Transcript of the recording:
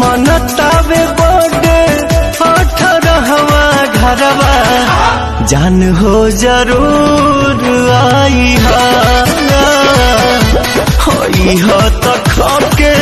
मनतावे बड़े अठारहवा घरवा। जान हो ज़रूर आई हा। हो तो खके